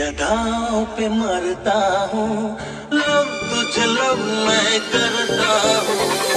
अदाओं पे मरता हूँ। लव तुझे लव मैं करता हूँ।